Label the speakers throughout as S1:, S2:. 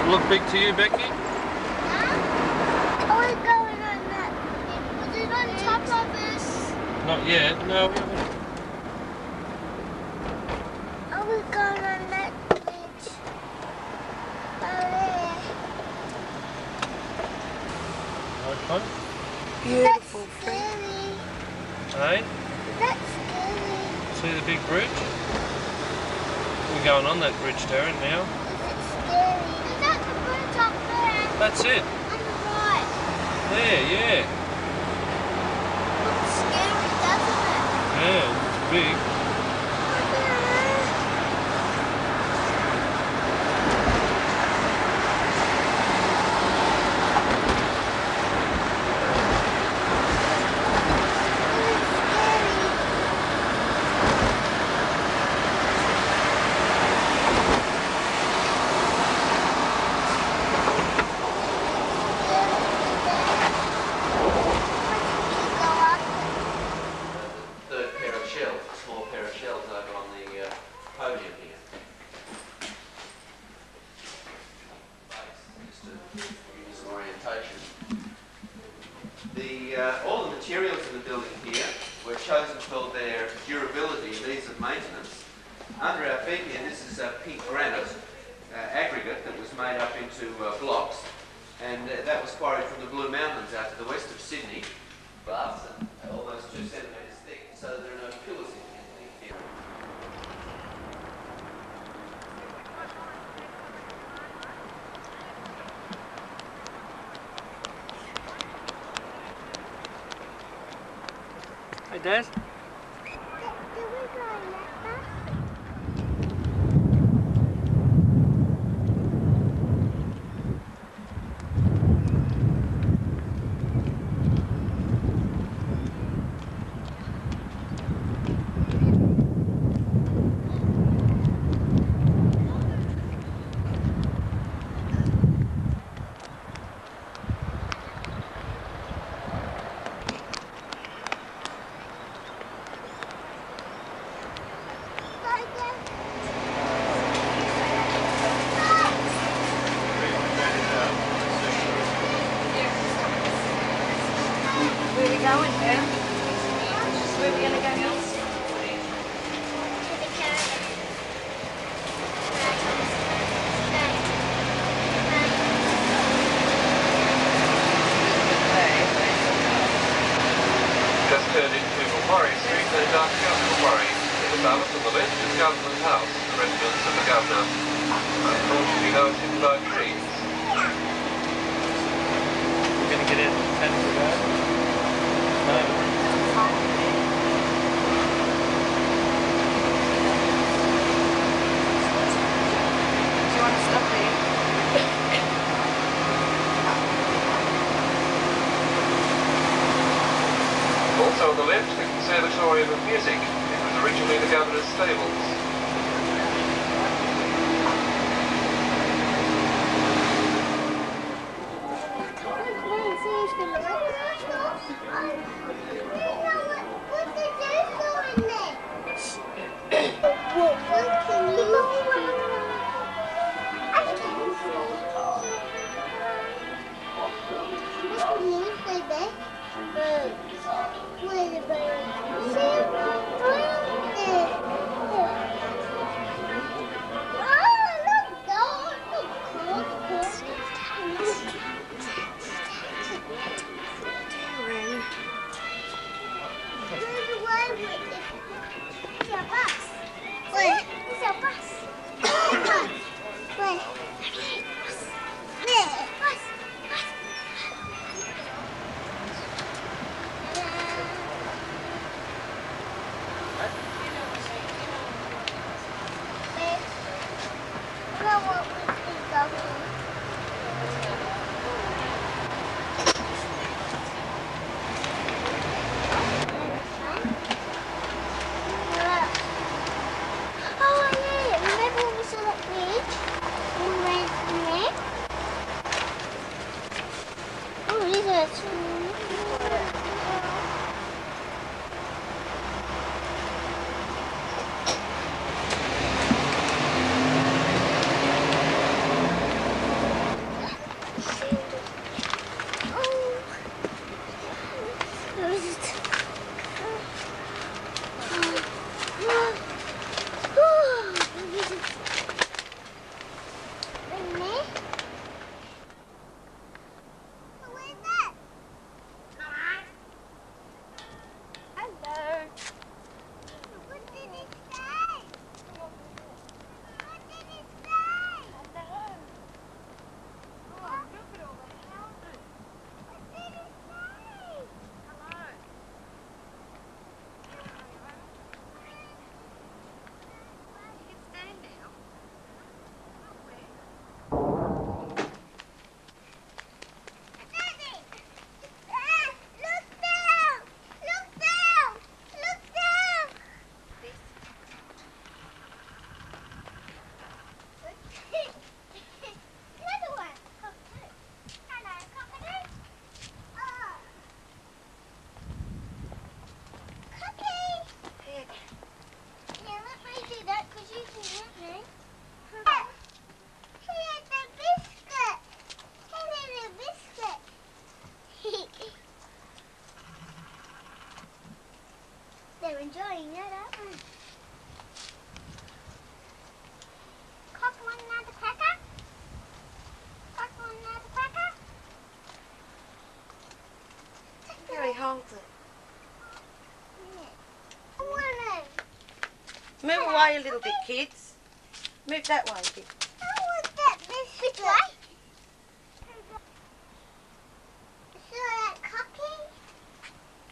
S1: Does look big to you, Becky?
S2: Are we going on that? Was it on top of us?
S1: Not yet. No, we haven't.
S2: Are we going on that bridge? Oh, there.
S1: Right, fun.
S3: Beautiful
S2: That's scary.
S1: Hey,
S2: That's scary.
S1: see the big bridge? We're going on that bridge, Darren, now.
S2: Is it scary? Is that the bridge up there?
S1: That's it.
S2: On the right.
S1: There, yeah.
S2: Looks scary, doesn't it?
S1: Yeah, it's big.
S4: third pair of shells, a small pair of shells over on the uh, podium here. Just to give you some orientation. The, uh, all the materials in the building here chosen for their durability and ease of maintenance. Under our feet here, this is a pink granite uh, aggregate that was made up into uh, blocks, and uh, that was quarried from the Blue Mountains out to the west of Sydney. And almost two centimetres thick, so there are no pillars in in here.
S1: Hey, Dad.
S3: Where are we going, Dad? Where are we going to go next?
S1: Just turned into Macquarie Street and uh, Council Macquarie. In the left is Government House, the residence of the Governor. Uh, Unfortunately, no hidden by trees. We're going to get in ten to go. No.
S3: Do you want to stop there?
S1: Also on the left, the Conservatorium of Music. Originally the Governor's stables.
S2: Oh
S3: way a little bit, kids. Move that way, kid.
S2: I want that this Which way? So that cocky?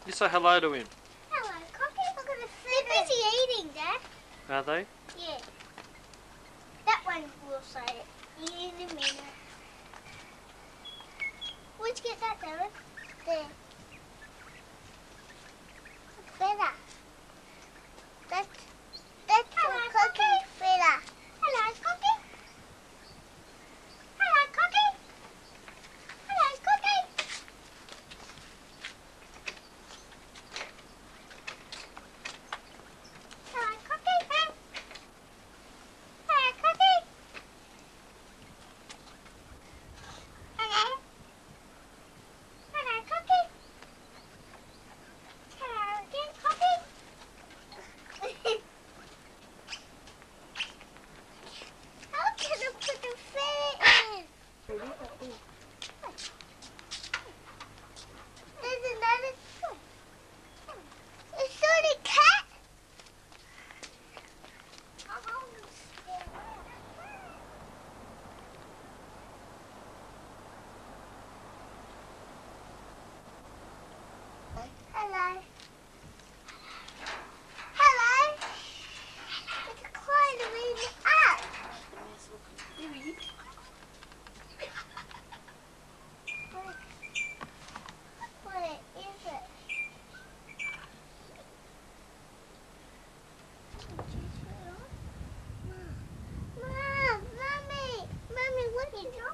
S5: You say hello to him.
S2: Hello, cocky. Look at the food. They're busy eating, Dad.
S5: Are they?
S2: Yeah. That one will say it. In a minute. Where'd you get that, Darren? There. Feather. That's, that's Mom, mommy, mommy, what are you doing?